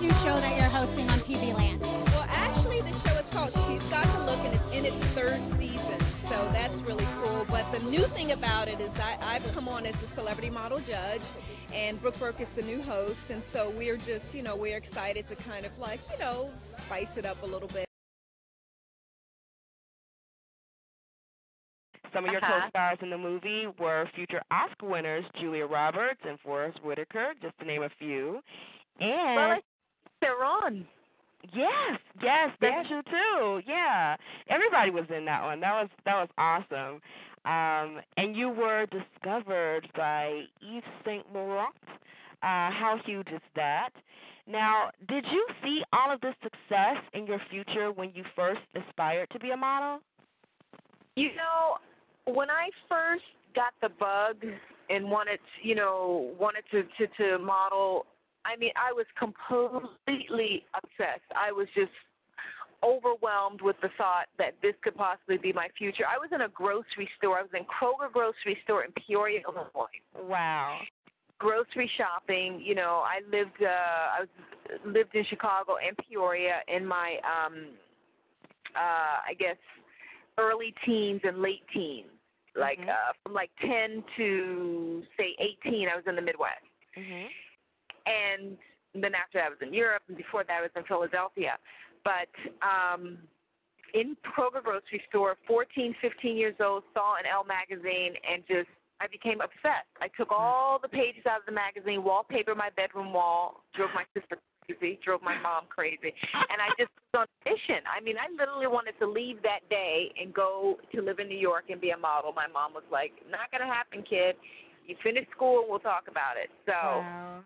new show that you're hosting on TV Land? Well, actually, the show is called She's Got the Look, and it's in its third season, so that's really cool. But the new thing about it is that I've come on as the celebrity model judge, and Brooke Burke is the new host, and so we're just, you know, we're excited to kind of like, you know, spice it up a little bit. Some of your uh-huh. co-stars in the movie were future Oscar winners Julia Roberts and Forest Whitaker, just to name a few. And well, Yes, yes, that's Yes. true too. Yeah, everybody was in that one. That was that was awesome. Um, and you were discovered by Yves Saint Laurent. Uh, how huge is that? Now, did you see all of this success in your future when you first aspired to be a model? You know, when I first got the bug and wanted, you know, wanted to to, to model, I mean, I was completely obsessed. I was just overwhelmed with the thought that this could possibly be my future. I was in a grocery store. I was in Kroger grocery store in Peoria, Illinois. Wow. grocery shopping. You know, I lived uh I was lived in Chicago and Peoria in my um uh I guess early teens and late teens. Like Mhm. uh from like 10 to say 18 I was in the Midwest. Mhm. And then after that I was in Europe and before that I was in Philadelphia. But um in Kroger grocery store, 14, 15 years old, saw an Elle magazine and just I became obsessed. I took all the pages out of the magazine, wallpaper my bedroom wall, drove my sister crazy, drove my mom crazy, and I just was on a mission. I mean, I literally wanted to leave that day and go to live in New York and be a model. My mom was like, "Not gonna happen, kid. You finish school, and we'll talk about it." So Wow.